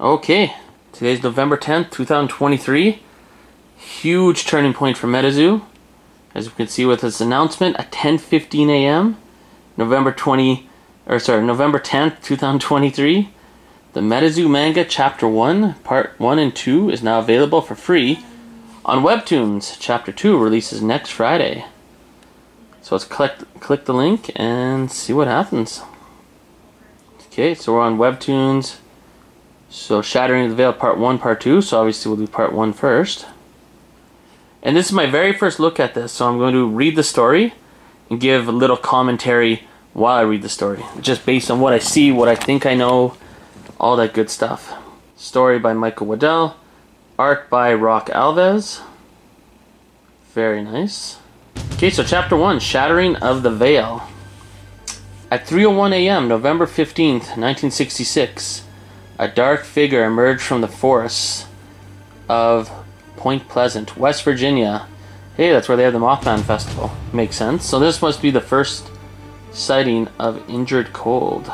Okay, today's November 10th, 2023. Huge turning point for MetaZoo. As you can see with this announcement at 10:15 a.m. November 20 or sorry, November 10th, 2023. The MetaZoo manga chapter 1, part 1 and 2 is now available for free on Webtoons. Chapter 2 releases next Friday. So let's click click the link and see what happens. Okay, so we're on Webtoons. So Shattering of the Veil part 1, part 2. So obviously we'll do part 1 first. And this is my very first look at this, so I'm going to read the story and give a little commentary while I read the story. Just based on what I see, what I think I know, all that good stuff. Story by Michael Waddell, art by Rock Alves. Very nice. Okay, so chapter 1 Shattering of the Veil. At 3:01 a.m., November 15th, 1966, a dark figure emerged from the forests of Point Pleasant, West Virginia. Hey, that's where they have the Mothman Festival. Makes sense. So this must be the first sighting of Indrid Cold.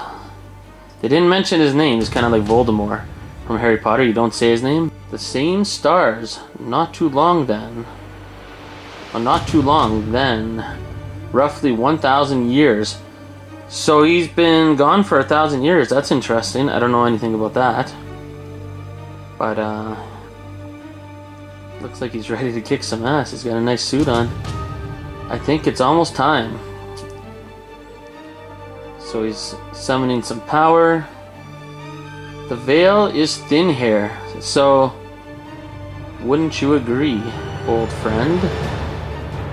They didn't mention his name. It's kind of like Voldemort from Harry Potter. You don't say his name. The same stars. Not too long then. Well, not too long then. Roughly 1,000 years. So he's been gone for a thousand years. That's interesting. I don't know anything about that. But, uh, Looks like he's ready to kick some ass. He's got a nice suit on. I think it's almost time. So he's summoning some power. The veil is thin hair. So, wouldn't you agree, old friend?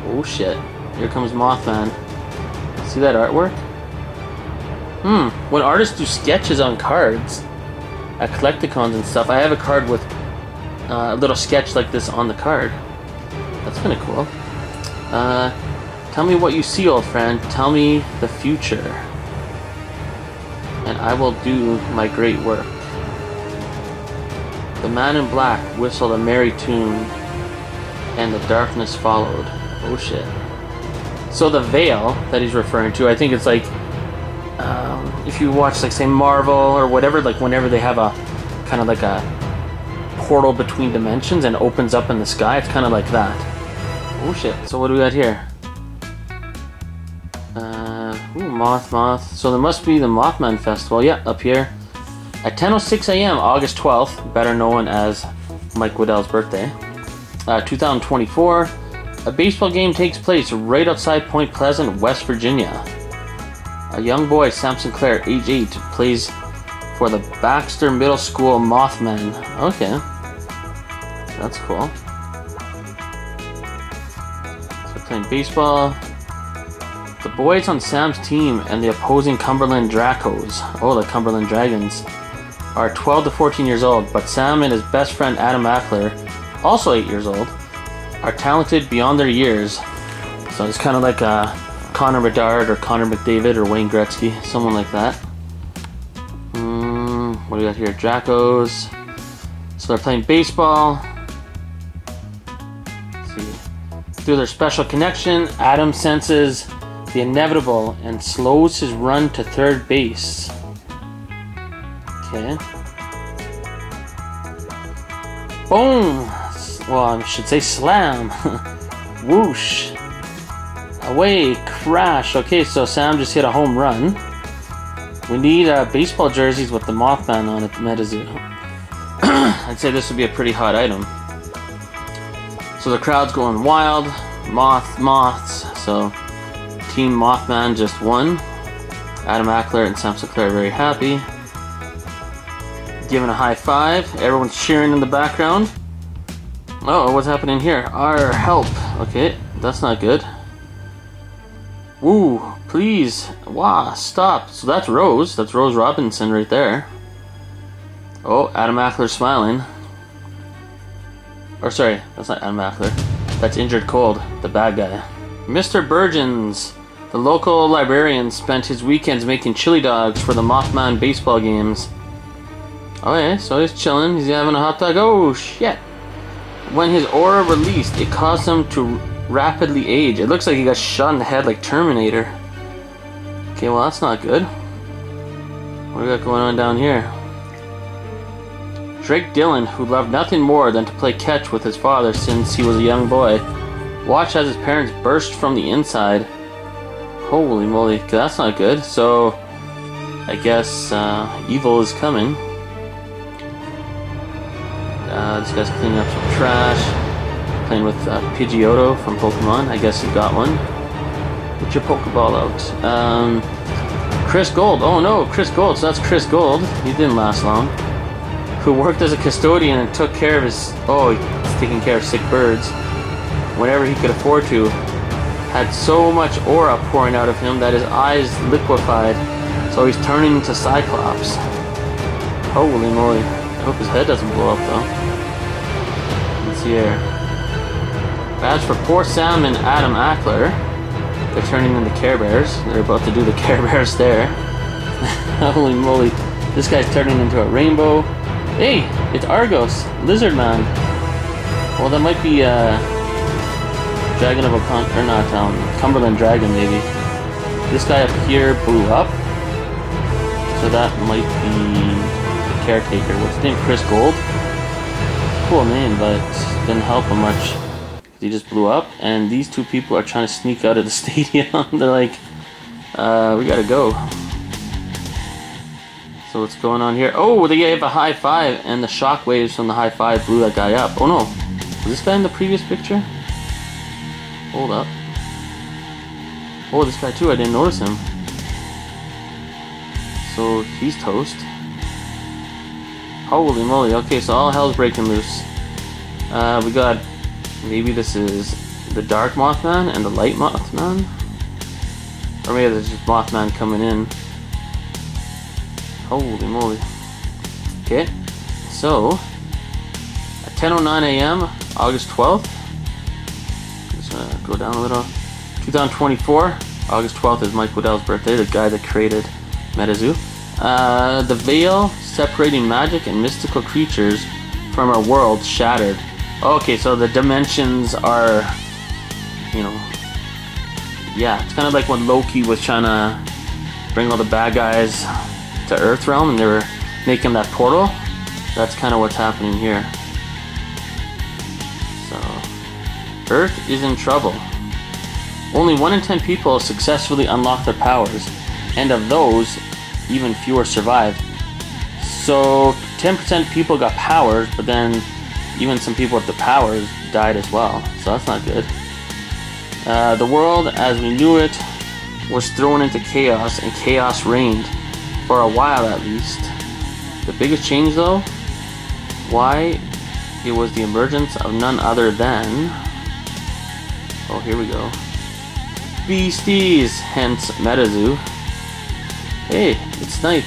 Oh shit. Here comes Mothman. See that artwork? Hmm. When artists do sketches on cards at collecticons and stuff, I have a card with uh, a little sketch like this on the card. That's kind of cool. Uh, tell me what you see, old friend. Tell me the future. And I will do my great work. The man in black whistled a merry tune, and the darkness followed. Oh shit. So the veil that he's referring to, I think it's like, if you watch, like, say, Marvel or whatever, like, whenever they have a kind of like a portal between dimensions and opens up in the sky. It's kind of like that. Oh shit. So what do we got here? Uh, ooh, Moth, Moth. So there must be the Mothman Festival. Yeah, up here. At 10.06 a.m., August 12th, better known as Mike Waddell's birthday, uh, 2024, a baseball game takes place right outside Point Pleasant, West Virginia. A young boy, Sam Sinclair, age 8, plays for the Baxter Middle School Mothmen. Okay. That's cool. So playing baseball. The boys on Sam's team and the opposing Cumberland Dracos, oh the Cumberland Dragons, are 12 to 14 years old, but Sam and his best friend Adam Ackler, also 8 years old, are talented beyond their years. So it's kind of like a Connor Bedard or Connor McDavid or Wayne Gretzky, someone like that. Mm, what do we got here? Jackos. So they're playing baseball. Through their special connection, Adam senses the inevitable and slows his run to third base. Okay. Boom! Well, I should say slam. Whoosh. Away, crash. Okay, so Sam just hit a home run. We need uh, baseball jerseys with the Mothman on it, MetaZoo. I'd say this would be a pretty hot item. So the crowd's going wild. Moth, moths. So Team Mothman just won. Adam Ackler and Sam Sinclair are very happy. Giving a high five. Everyone's cheering in the background. Oh, what's happening here? Our help. Okay, that's not good. Woo, please. Wow, stop. So that's Rose. That's Rose Robinson right there. Oh, Adam Ackler's smiling. Or sorry, that's not Adam Ackler. That's Indrid Cold, the bad guy. Mr. Burgeons, the local librarian, spent his weekends making chili dogs for the Mothman baseball games. Oh, okay, so he's chilling, he's having a hot dog. Oh, shit. When his aura released, it caused him to rapidly age. It looks like he got shot in the head like Terminator. Okay, well, that's not good. What do we got going on down here? Drake Dillon, who loved nothing more than to play catch with his father since he was a young boy, watched as his parents burst from the inside. Holy moly, that's not good. So, I guess uh, evil is coming. Uh, this guy's cleaning up some trash. Playing with uh, Pidgeotto from Pokemon. I guess he got one. Get your Pokeball out. Um, Chris Gold. Oh no, Chris Gold. So that's Chris Gold. He didn't last long. Who worked as a custodian and took care of his. Oh, he's taking care of sick birds. Whenever he could afford to. Had so much aura pouring out of him that his eyes liquefied. So he's turning into Cyclops. Holy moly. I hope his head doesn't blow up though. Let's see here. Badge for poor Sam and Adam Ackler. They're turning into Care Bears. They're about to do the Care Bears there. Holy moly. This guy's turning into a rainbow. Hey, it's Argos, Lizard Man. Well, that might be uh, Dragon of Ocon or not, um, Cumberland Dragon maybe. This guy up here blew up. So that might be the caretaker. What's his name? Chris Gold? Cool name, but didn't help him much. He just blew up, and these two people are trying to sneak out of the stadium. They're like, uh, we gotta go. So what's going on here? Oh, they gave a high five, and the shock waves from the high five blew that guy up. Oh no, was this guy in the previous picture? Hold up. Oh, this guy too, I didn't notice him. So he's toast. Holy moly, okay, so all hell's breaking loose. Uh, we got, maybe this is the Dark Mothman and the Light Mothman? Or maybe there's just Mothman coming in. Holy moly. Okay, so, at 10.09 a.m., August 12th, just gonna go down a little, 2024, August 12th is Mike Waddell's birthday, the guy that created MetaZoo. Uh, the veil separating magic and mystical creatures from our world shattered. Okay, so the dimensions are, you know, yeah, it's kind of like when Loki was trying to bring all the bad guys to Earthrealm and they were making that portal. That's kind of what's happening here. So, Earth is in trouble. Only 1 in 10 people successfully unlock their powers, and of those, even fewer survive. So 10% people got powers, but then even some people with the powers died as well. So that's not good. Uh, the world as we knew it was thrown into chaos, and chaos reigned. For a while at least. The biggest change though, why it was the emergence of none other than. Oh, here we go. Beasties, hence MetaZoo. Hey, it's Snipe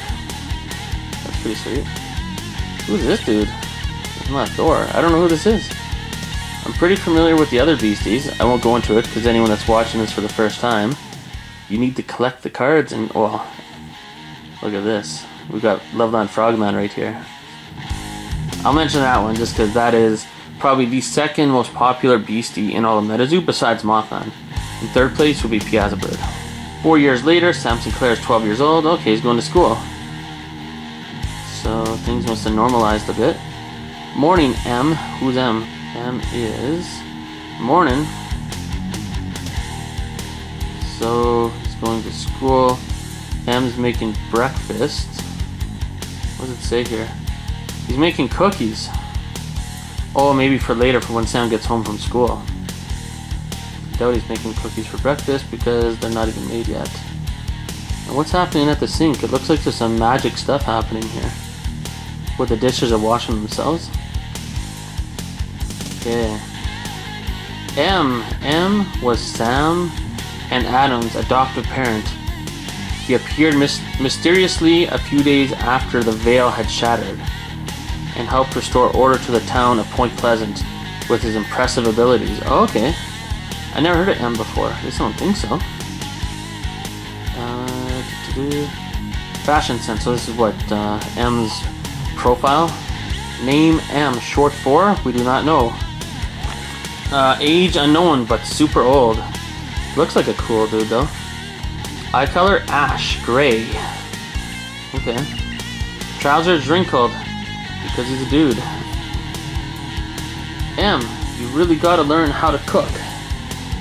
That's pretty sweet. Who's this dude? Open that door. I don't know who this is. I'm pretty familiar with the other beasties. I won't go into it because anyone that's watching this for the first time, you need to collect the cards and well, look at this. We've got Loveland Frogman right here. I'll mention that one just because that is probably the second most popular beastie in all of MetaZoo besides Mothman. In third place would be Piasa Bird. Four years later, Sam Sinclair is 12 years old. Okay, he's going to school so things must have normalized a bit. Morning, M. Who's M? M is morning. So he's going to school. M's making breakfast. What does it say here? He's making cookies. Oh, maybe for later, for when Sam gets home from school. I doubt he's making cookies for breakfast because they're not even made yet. What's happening at the sink? It looks like there's some magic stuff happening here where the dishes are washing themselves. Yeah. M. M was Sam and Adam's adoptive parent. He appeared mis mysteriously a few days after the veil had shattered and helped restore order to the town of Point Pleasant with his impressive abilities. Oh, okay. I never heard of M before. I don't think so. Uh, fashion sense. So this is what uh, M's Profile. Name M, short for, we do not know. Uh, age unknown, but super old. Looks like a cool dude though. Eye color, ash, gray. Okay. Trousers wrinkled. Because he's a dude. M, you really gotta learn how to cook.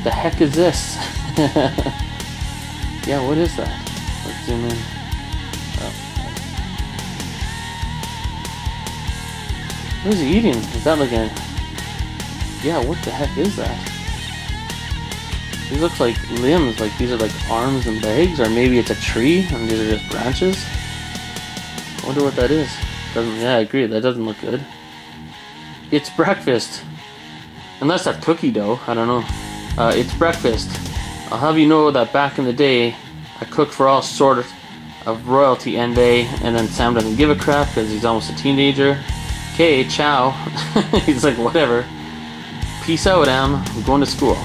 The heck is this? yeah, what is that? Let's zoom in. Oh. What is he eating? Is that like a... Yeah, what the heck is that? These looks like limbs, like these are like arms and legs, or maybe it's a tree and these are just branches. I wonder what that is. Doesn't yeah, I agree, that doesn't look good. It's breakfast. Unless that's cookie dough, I don't know. Uh, it's breakfast. I'll have you know that back in the day, I cooked for all sorts of royalty and they, and then Sam doesn't give a crap because he's almost a teenager. Okay, ciao. he's like, whatever. Peace out, Am. I'm going to school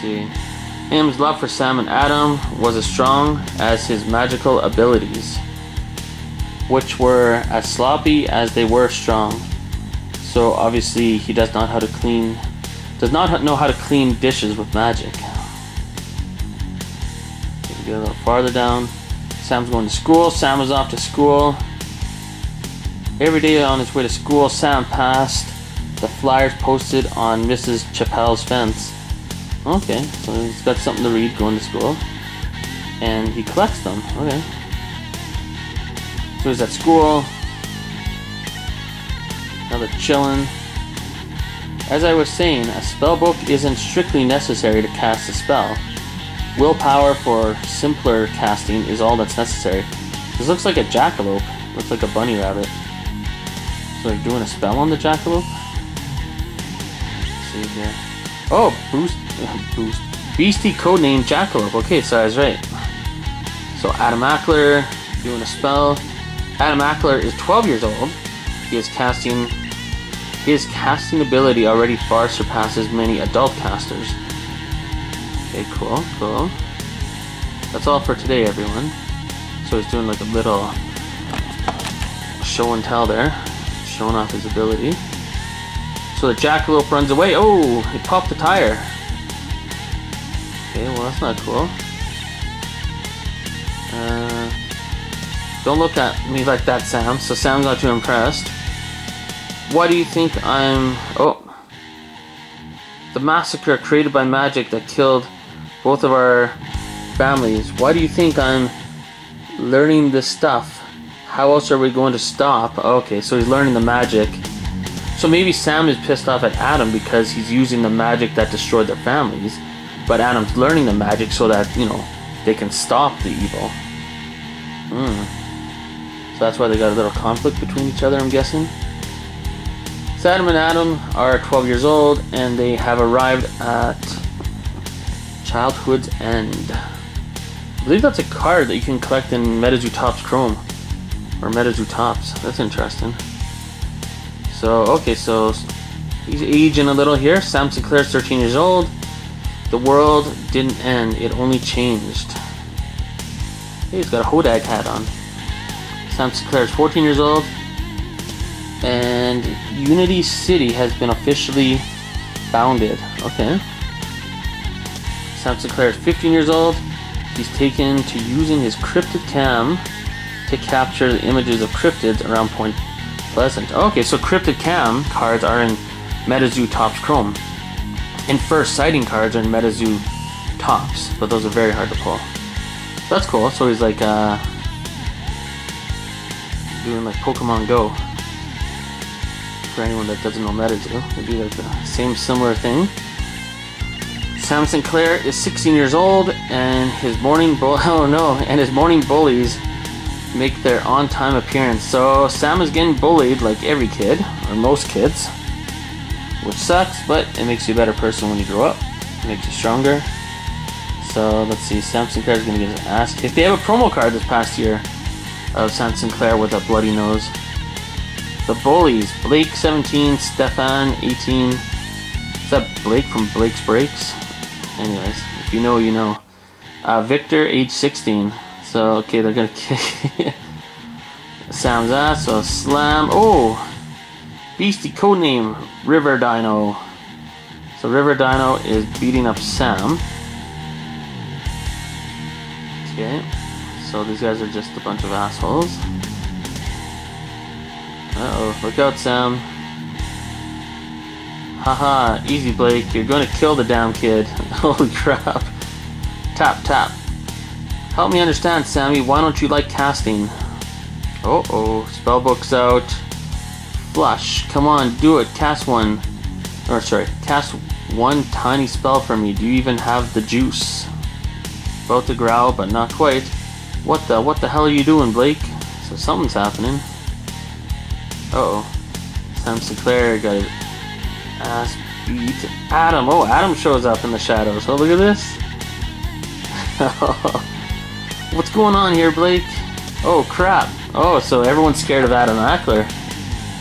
see. M's love for Sam and Adam was as strong as his magical abilities, which were as sloppy as they were strong. So obviously he does not how to clean does not know how to clean dishes with magic. Get a little farther down. Sam's going to school. Sam is off to school. Every day on his way to school, Sam passed the flyers posted on Mrs. Chappell's fence. Okay, so he's got something to read going to school. And he collects them. Okay. So he's at school. Now they're chilling. As I was saying, a spell book isn't strictly necessary to cast a spell. Willpower for simpler casting is all that's necessary. This looks like a jackalope. Looks like a bunny rabbit. They're doing a spell on the jackalope? Let's see here. Oh, boost boost. Beastie codename Jackalope. Okay, so I was right. So Adam Ackler doing a spell. Adam Ackler is 12 years old. He is casting. His casting ability already far surpasses many adult casters. Okay, cool, cool. That's all for today, everyone. So he's doing like a little show and tell there, showing off his ability. So the jackalope runs away. Oh, he popped the tire. Okay, well that's not cool. Uh, don't look at me like that, Sam. So Sam's not too impressed. Why do you think I'm... Oh. The massacre created by magic that killed both of our families. Why do you think I'm learning this stuff? How else are we going to stop? Okay, so he's learning the magic. So maybe Sam is pissed off at Adam because he's using the magic that destroyed their families. But Adam's learning the magic so that, you know, they can stop the evil. Hmm. So that's why they got a little conflict between each other, I'm guessing. So Adam and Adam are 12 years old and they have arrived at childhood's end. I believe that's a card that you can collect in MetaZoo Topps Chrome. Or MetaZoo Topps. That's interesting. So, okay, so he's aging a little here. Sam Sinclair is 13 years old. The world didn't end, it only changed. Hey, he's got a Hodag hat on. Sam Sinclair is 14 years old. And Unity City has been officially founded. Okay. Sam Sinclair is 15 years old. He's taken to using his cryptid cam to capture the images of cryptids around Point Pleasant. Okay, so cryptid cam cards are in MetaZoo Topps Chrome. And first sighting cards are in MetaZoo Topps, but those are very hard to pull. That's cool. So he's like uh, doing like Pokemon Go. For anyone that doesn't know MetaZoo, it'd be like the same similar thing. Sam Sinclair is 16 years old, and his morning bull oh no, and his morning bullies make their on-time appearance. So Sam is getting bullied like every kid, or most kids which sucks, but it makes you a better person when you grow up. It makes you stronger. So let's see, Sam Sinclair is going to get ass kicked. They have a promo card this past year of Sam Sinclair with a bloody nose. The Bullies, Blake 17, Stefan 18. Is that Blake from Blake's Breaks? Anyways, if you know, you know. Uh, Victor, age 16. So, okay, they're gonna kick Sam's ass, so slam. Oh! Beastie codename River Dino. So River Dino is beating up Sam. Okay. So these guys are just a bunch of assholes. Uh-oh, look out, Sam. Haha, easy, Blake. You're gonna kill the damn kid. Holy crap. Tap, tap. Help me understand, Sammy. Why don't you like casting? Uh-oh, spellbook's out. Flush. Come on, do it. Cast one. Or, sorry, cast one tiny spell for me. Do you even have the juice? About to growl, but not quite. What the, what the hell are you doing, Blake? So something's happening. Uh oh Sam Sinclair got his ass beat. Adam, oh, Adam shows up in the shadows. Oh, look at this. What's going on here, Blake? Oh, crap. Oh, so everyone's scared of Adam Ackler.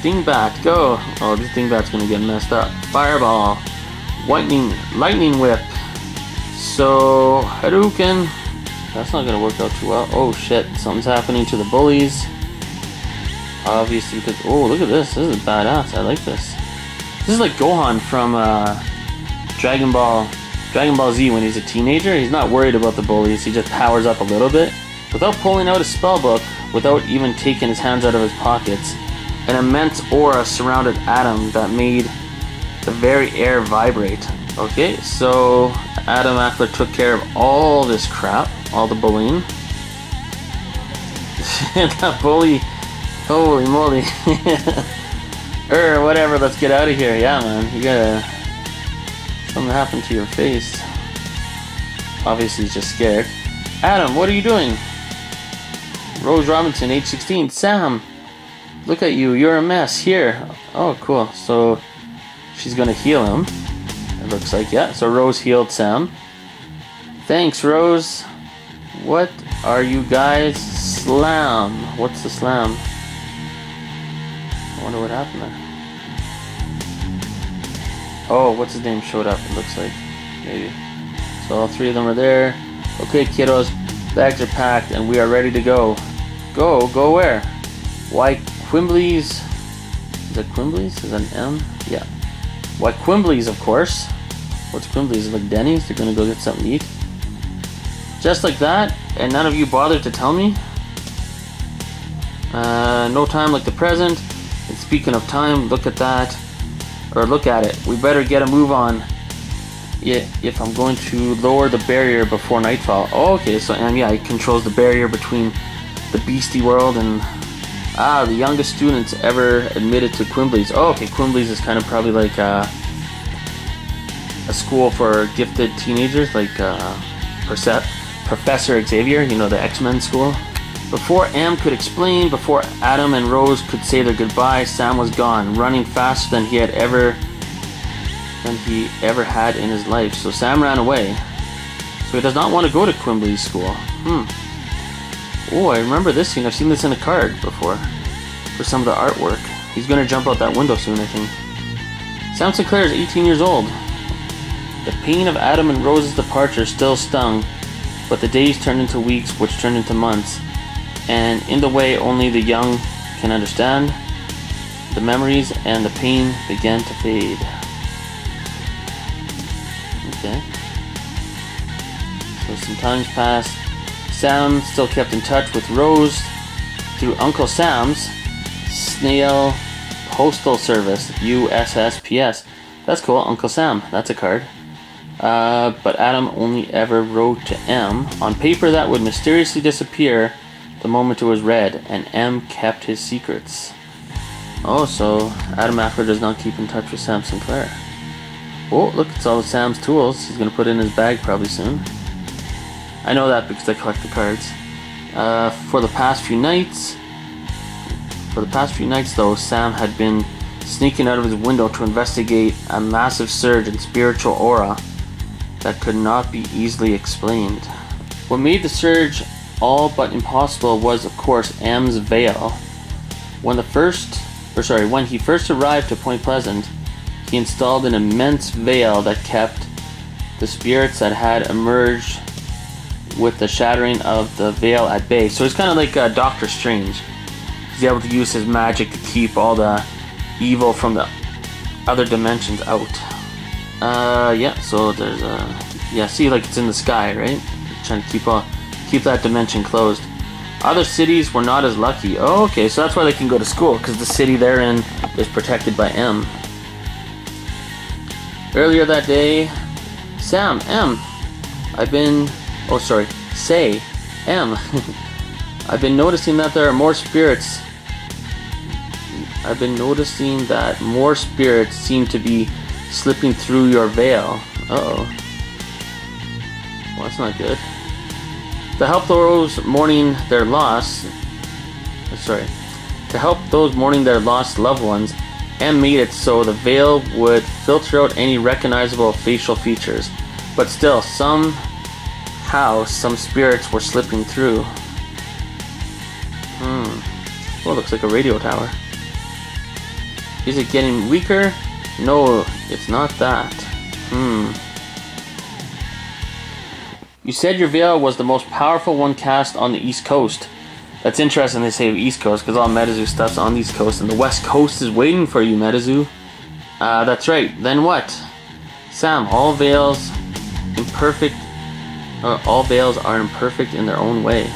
Dingbat, go. Oh, this Dingbat's gonna get messed up. Fireball. Lightning, lightning whip. So, Hadouken. That's not gonna work out too well. Oh shit, something's happening to the bullies. Obviously, because oh look at this, this is badass. I like this. This is like Gohan from uh, Dragon Ball, Dragon Ball Z when he's a teenager. He's not worried about the bullies. He just powers up a little bit without pulling out a spell book, without even taking his hands out of his pockets. An immense aura surrounded Adam that made the very air vibrate. Okay, so Adam Ackler took care of all this crap, all the bullying. that bully, holy moly. er, whatever, let's get out of here. Yeah, man, you gotta. Something happened to your face. Obviously, he's just scared. Adam, what are you doing? Rose Robinson, age 16. Sam, look at you, you're a mess. Here. Oh, cool. So, she's gonna heal him. It looks like, yeah. So Rose healed Sam. Thanks, Rose. What are you guys? Slam. What's the slam? I wonder what happened there. Oh, what's his name showed up, it looks like. Maybe. So all three of them are there. Okay, kiddos. Bags are packed and we are ready to go. Go, go where? Why Quimbleys? Is that Quimbleys? Is that an M? Yeah. Why Quimbleys, of course. What's Quimbleys? It like Denny's? They're gonna go get something to eat. Just like that, and none of you bothered to tell me? Uh, no time like the present. And speaking of time, look at that. Or look at it. We better get a move on. If I'm going to lower the barrier before nightfall. Oh, okay, so um, yeah, it controls the barrier between the beastie world and ah, the youngest students ever admitted to Quimbley's. Oh, okay, Quimbley's is kind of probably like uh, a school for gifted teenagers, like uh, Professor Xavier, you know, the X-Men school. Before Am could explain, before Adam and Rose could say their goodbye, Sam was gone, running faster than he had ever than he ever had in his life. So Sam ran away. So he does not want to go to Quimbley's school. Hmm. Oh, I remember this scene. I've seen this in a card before. For some of the artwork. He's gonna jump out that window soon, I think. Sam Sinclair is 18 years old. The pain of Adam and Rose's departure still stung, but the days turned into weeks, which turned into months and in the way only the young can understand, the memories and the pain began to fade. Okay. So some times passed. Sam still kept in touch with Rose through Uncle Sam's snail postal service, USSPS. That's cool, Uncle Sam. That's a card. Uh, but Adam only ever wrote to M on paper that would mysteriously disappear the moment it was read, and M kept his secrets. Oh, so Adam Ackler does not keep in touch with Sam Sinclair. Oh, look, it's all of Sam's tools. He's to put in his bag probably soon. I know that because I collect the cards. Uh, for the past few nights, for the past few nights though, Sam had been sneaking out of his window to investigate a massive surge in spiritual aura that could not be easily explained. What made the surge all but impossible was, of course, M's veil. When the first, or sorry, when he first arrived to Point Pleasant, he installed an immense veil that kept the spirits that had emerged with the shattering of the veil at bay. So he's kind of like uh, Doctor Strange. He's able to use his magic to keep all the evil from the other dimensions out. Uh, yeah. So there's a yeah. See, like it's in the sky, right? trying to keep all keep that dimension closed. Other cities were not as lucky. Oh, okay, so that's why they can go to school, because the city they're in is protected by M. Earlier that day, Sam, M, I've been. Oh, sorry, say, M. I've been noticing that there are more spirits. I've been noticing that more spirits seem to be slipping through your veil. Uh oh. Well, that's not good. To help those mourning their loss, sorry, to help those mourning their lost loved ones, M made it so the veil would filter out any recognizable facial features. But still, somehow, some spirits were slipping through. Hmm. Well, looks like a radio tower. Is it getting weaker? No, it's not that. Hmm. You said your veil was the most powerful one cast on the East Coast. That's interesting they say East Coast because all Metazoo stuff's on the East Coast and the West Coast is waiting for you, Metazoo. Uh, that's right. Then what? Sam, all veils imperfect. Uh, all veils are imperfect in their own way.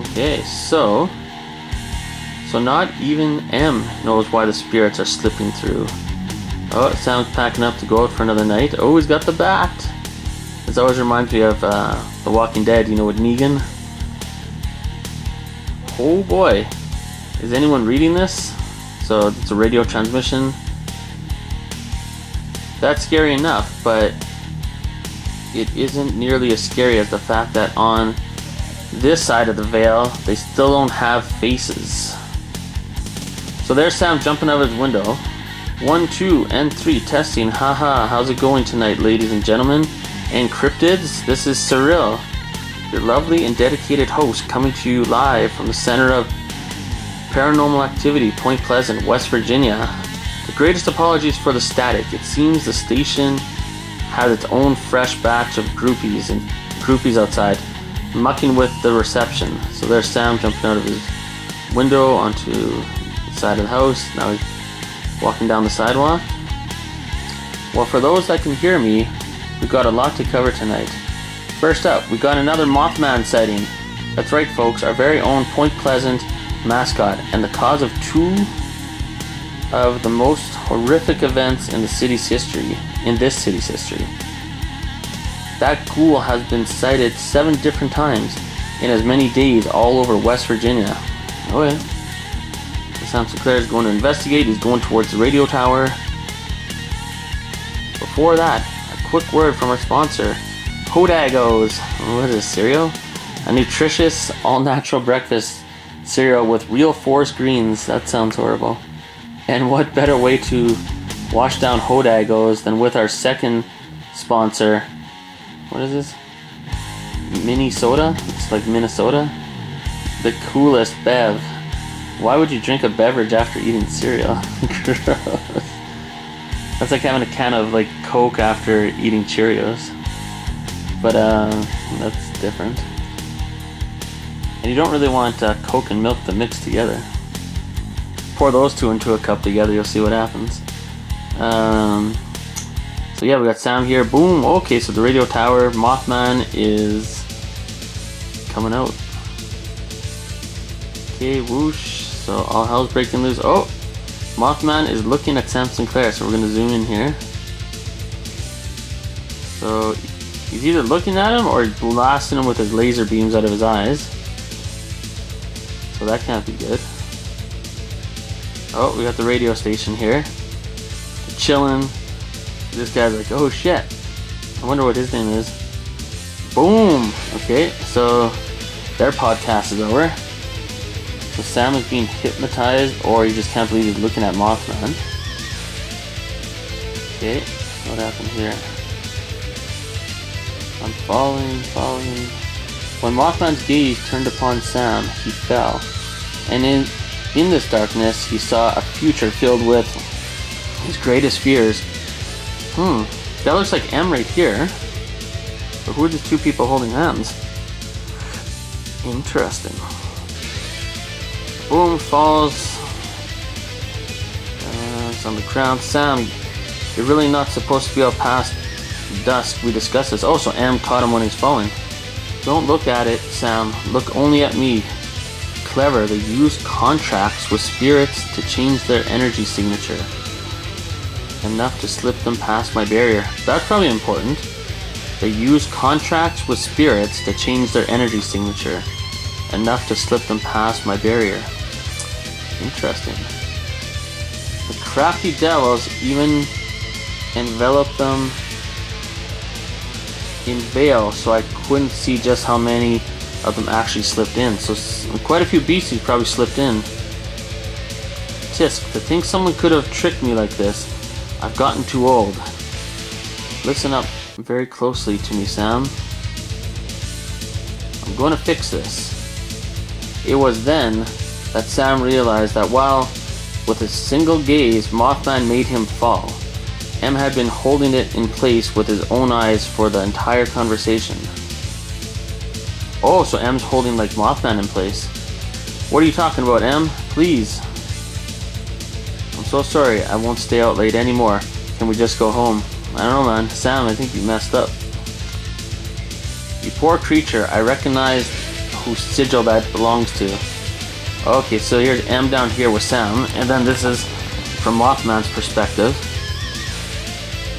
Okay, so so not even M knows why the spirits are slipping through. Oh, Sam's packing up to go out for another night. Oh, he's got the bat. This always reminds me of uh, The Walking Dead, you know, with Negan. Oh boy. Is anyone reading this? So it's a radio transmission. That's scary enough, but it isn't nearly as scary as the fact that on this side of the veil, they still don't have faces. So there's Sam jumping out of his window. One, two, and three, testing. Haha, how's it going tonight, ladies and gentlemen? And cryptids, this is Cyril, your lovely and dedicated host, coming to you live from the center of paranormal activity, Point Pleasant, West Virginia. The greatest apologies for the static. It seems the station has its own fresh batch of groupies and groupies outside, mucking with the reception. So there's Sam jumping out of his window onto the side of the house. Now he's walking down the sidewalk. Well, for those that can hear me, we've got a lot to cover tonight. First up, we got another Mothman sighting. That's right, folks, our very own Point Pleasant mascot, and the cause of two of the most horrific events in the city's history, in this city's history. That ghoul has been sighted seven different times in as many days all over West Virginia. Oh yeah. Sam Sinclair is going to investigate. He's going towards the radio tower. Before that, a quick word from our sponsor, Hodagos. What is this, cereal? A nutritious, all-natural breakfast cereal with real forest greens. That sounds horrible. And what better way to wash down Hodagos than with our second sponsor? What is this? Minnesota? It's like Minnesota. The coolest bev. Why would you drink a beverage after eating cereal? That's like having a can of like Coke after eating Cheerios. But uh, that's different. And you don't really want uh, Coke and milk to mix together. Pour those two into a cup together, you'll see what happens. Um, so yeah, we got sound here. Boom. Okay, so the radio tower Mothman is coming out. Okay, whoosh. So all hell's breaking loose. Oh, Mothman is looking at Sam Sinclair, so we're gonna zoom in here. So he's either looking at him or blasting him with his laser beams out of his eyes. So that can't be good. Oh, we got the radio station here. Chilling. This guy's like, oh shit. I wonder what his name is. Boom! Okay, so their podcast is over. So Sam is being hypnotized, or you just can't believe he's looking at Mothman. Okay, what happened here? I'm falling, falling. When Mothman's gaze turned upon Sam, he fell. And in, in this darkness, he saw a future filled with his greatest fears. Hmm, that looks like M right here. But who are the two people holding hands? Interesting. Boom falls. Uh, it's on the ground. Sam, you're really not supposed to be out past dusk. We discussed this. Oh, so Am caught him when he's falling. Don't look at it, Sam. Look only at me. Clever, they use contracts with spirits to change their energy signature. Enough to slip them past my barrier. That's probably important. They use contracts with spirits to change their energy signature. Enough to slip them past my barrier. Interesting. The crafty devils even envelop them in veil so I couldn't see just how many of them actually slipped in. So quite a few beasties probably slipped in. Tisk, to think someone could have tricked me like this. I've gotten too old. Listen up very closely to me, Sam. I'm going to fix this. It was then that Sam realized that while with a single gaze Mothman made him fall, M had been holding it in place with his own eyes for the entire conversation. Oh, so M's holding like Mothman in place. What are you talking about, M? Please. I'm so sorry, I won't stay out late anymore. Can we just go home? I don't know, man. Sam, I think you messed up. You poor creature, I recognize whose sigil that belongs to. Okay, so here's M down here with Sam, and then this is from Mothman's perspective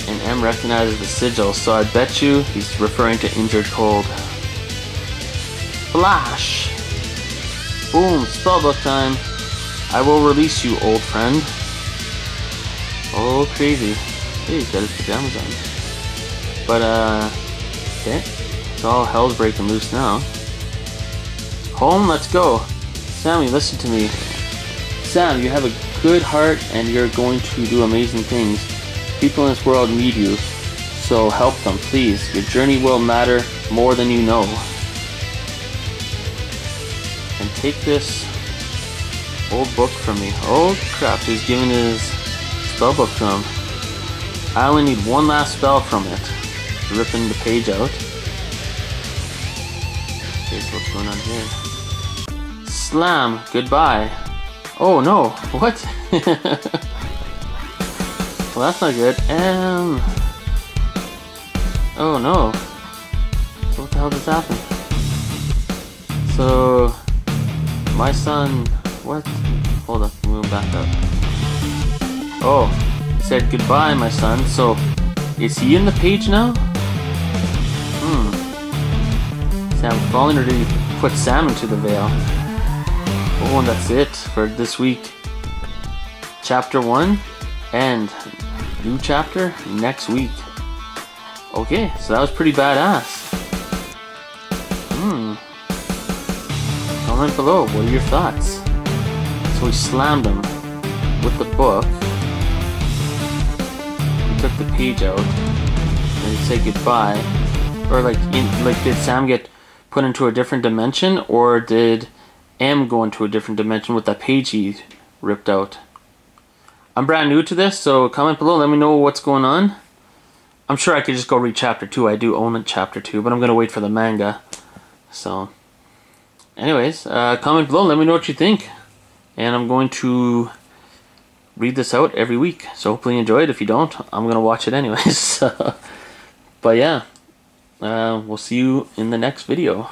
and M recognizes the sigil, so I bet you he's referring to Indrid Cold. Flash! Boom, spellbook time. I will release you, old friend. Oh, crazy. Hey, he's got his pajamas on. But, uh, okay. So all hell's breaking loose now. Home, let's go. Sammy, listen to me. Sam, you have a good heart and you're going to do amazing things. People in this world need you, so help them, please. Your journey will matter more than you know. And take this old book from me. Oh crap, he's giving his spell book to him. I only need one last spell from it. Ripping the page out. Okay, what's going on here? Slam, goodbye. Oh no, what? Well, that's not good. Um. Oh no. So what the hell just happened? So, my son. What? Hold up. Move back up. Oh, he said goodbye, my son. So, is he in the page now? Hmm. Sam falling, or did he put Sam into the veil? Oh, and that's it for this week. Chapter 1 and New chapter next week. Okay, so that was pretty badass. Hmm. Comment below, what are your thoughts? So we slammed him with the book. We took the page out. And said goodbye. Or like, in, like did Sam get put into a different dimension? Or did M going to a different dimension with that page he ripped out? I'm brand new to this, so comment below. Let me know what's going on. I'm sure I could just go read chapter 2. I do own chapter 2, but I'm going to wait for the manga. So, anyways, uh, comment below. Let me know what you think. And I'm going to read this out every week. So hopefully you enjoy it. If you don't, I'm going to watch it anyways. but yeah, uh, we'll see you in the next video.